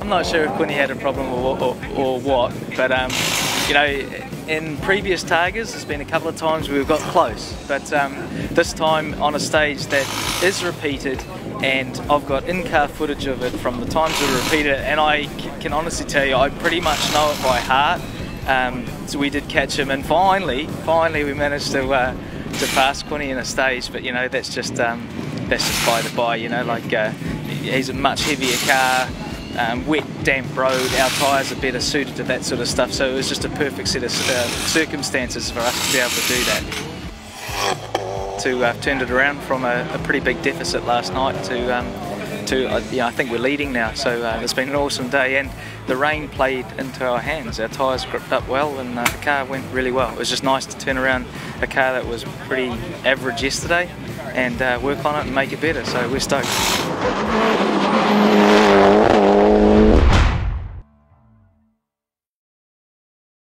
I'm not sure if Quinny had a problem or, or, or what, but um, you know, in previous Targas, there's been a couple of times we've got close, but um, this time on a stage that is repeated, and I've got in-car footage of it from the times we repeated it, and I can honestly tell you, I pretty much know it by heart. Um, so we did catch him, and finally, finally, we managed to uh, to pass Quinny in a stage. But you know, that's just um, that's just by the by. You know, like uh, he's a much heavier car um, wet, damp road. Our tyres are better suited to that sort of stuff. So it was just a perfect set of uh, circumstances for us to be able to do that. To uh, turned it around from a, a, pretty big deficit last night to. Um, to uh, yeah, I think we're leading now, so uh, it's been an awesome day. And the rain played into our hands. Our tyres gripped up well, and uh, the car went really well. It was just nice to turn around a car that was pretty average yesterday and uh, work on it and make it better. So we're stoked.